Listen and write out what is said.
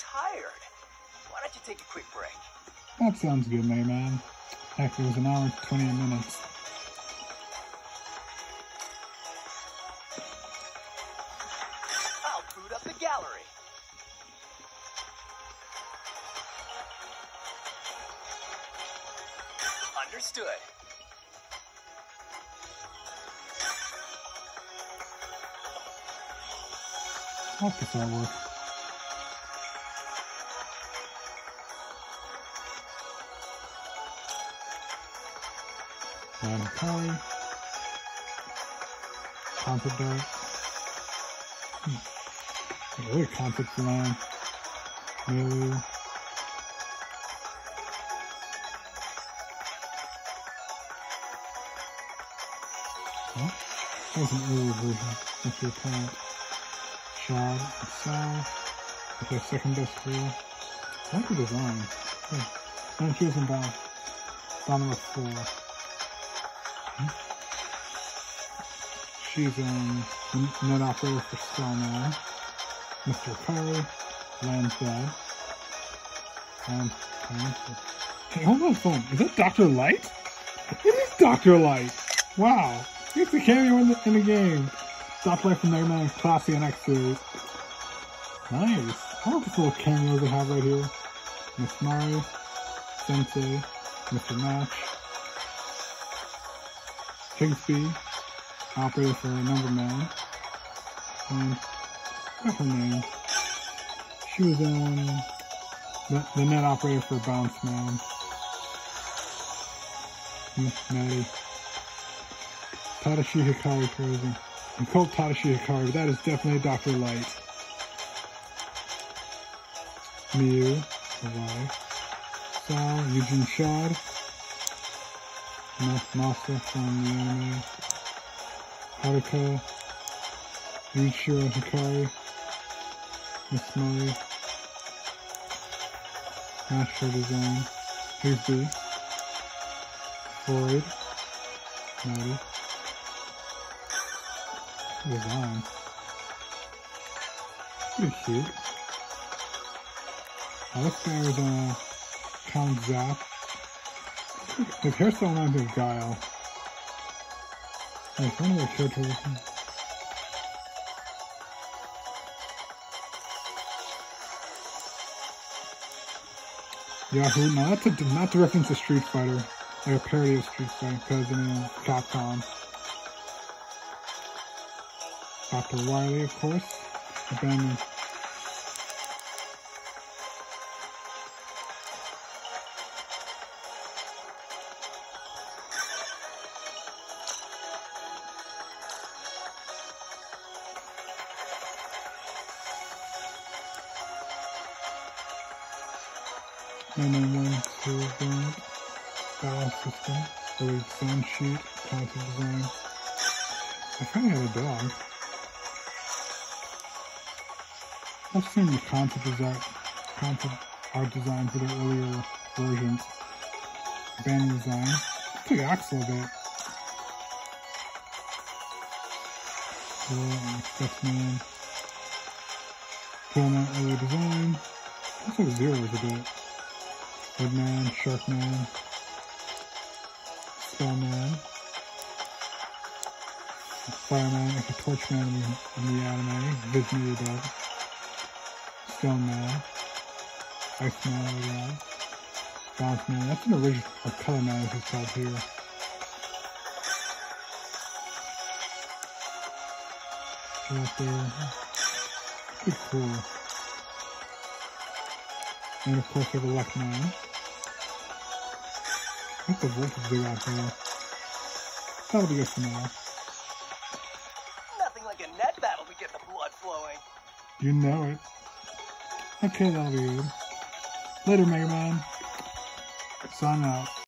tired. Why don't you take a quick break? That sounds good, Mega Man. Heck, it was an hour and 28 minutes. I'll boot up the gallery. Understood. I like this artwork. Nana Polly, Pompadour, hmm. the other conflicts around, an earlier version of your planet. Shard and Sal with their second best rule. I like the design. Yeah. And choosing Dom. Domino 4. She's in the net operator for Starman. Mr. Curry, Land's And, and hey, hold on, phone. Is that Dr. Light? It is Dr. Light. Wow. It's a cameo in the, in the game. Dr. Light from Mega Man Classic NX series. Nice. I love this little cameos they have right here. Miss Mari, Sensei, Mr. Match, Higsby, operator for Number Man, um, and what's her name? She was in the, the net operator for Bounce Man. Miss Maddie. Tadashi Hikari crazy. And Colt Tadashi Hikari, that is definitely Dr. Light. Miyu, Hawaii. Sal, Eugene Chaud. Masa from anime. Haruka. Yuichiro Hikari. Miss Murray. Master Design. B. Floyd. Maddie. Design. Pretty cute. This guy was uh, Count Zap. His hairstyle reminds me of Guile. Like, one of the characters. Yahoo! No, that's a, not to reference to Street Fighter. Like a parody of Street Fighter, because, know, Capcom. Dr. Wily, of course. Abandoned. And then one, two, one, battle system, the sound sheet, concept design. I kind of had a dog. I've seen the concept design, concept art design for the earlier versions. Band design. It took Axel a bit. Express Man. Pillman earlier design. Looks like Zero's a bit. Woodman, Sharkman, Spellman, Fireman, like a Torchman in the, in the anime, Vizmedia dog, Stone Man, Iceman there, Bounce Man, that's an original, or Color Man as it's called here. Right there, pretty cool. And of course we have a Luck Man. I think the voltage big out there. That'll be good for now. Nothing like a net battle to get the blood flowing. You know it. Okay, that'll be good. Later, Mega Man. Sign out.